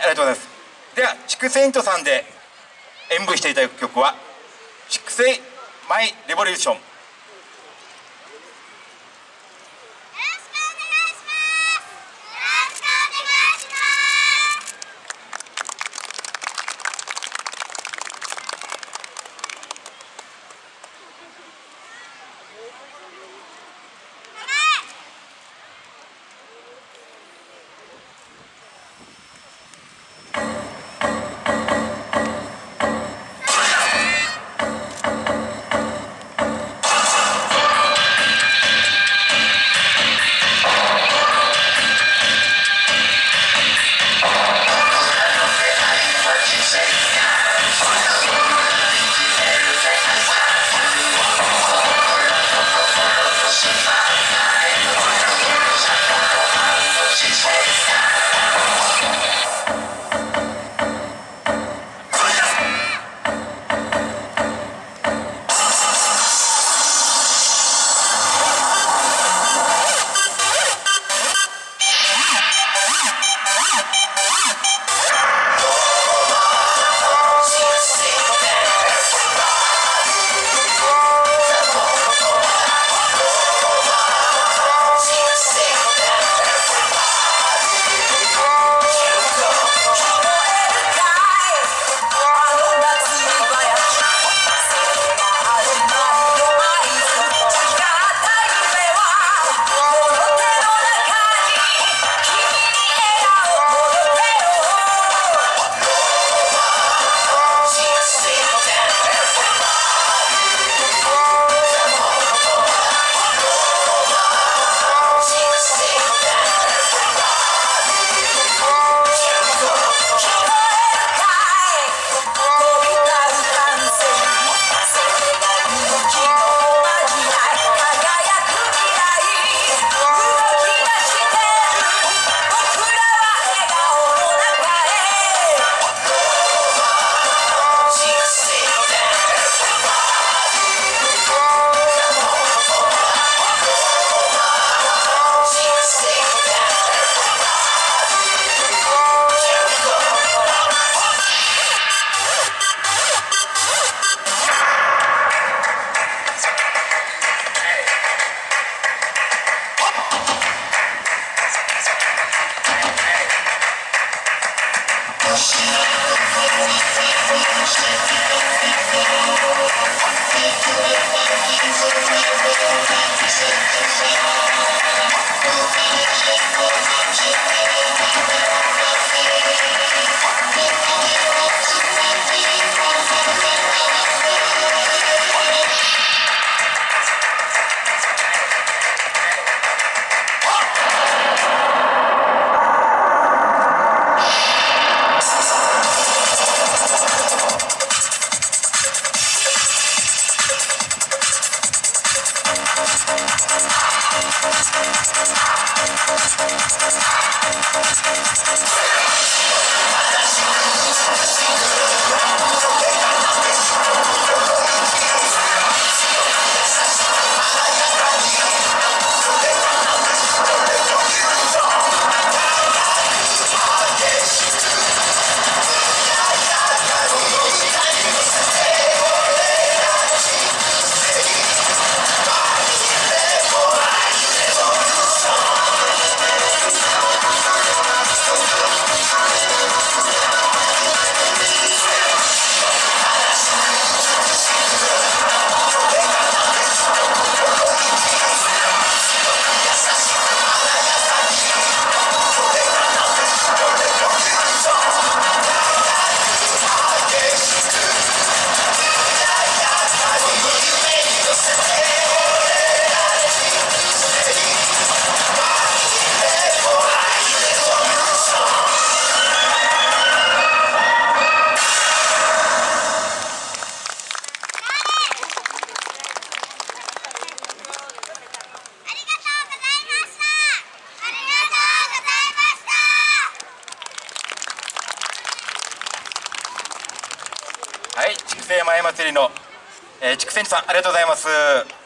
ありがとうございます。では筑セイントさんで演舞していただく曲は「筑西マイレボリューション」Thank you. はい、筑西前祭りの、えー、筑西さんありがとうございます。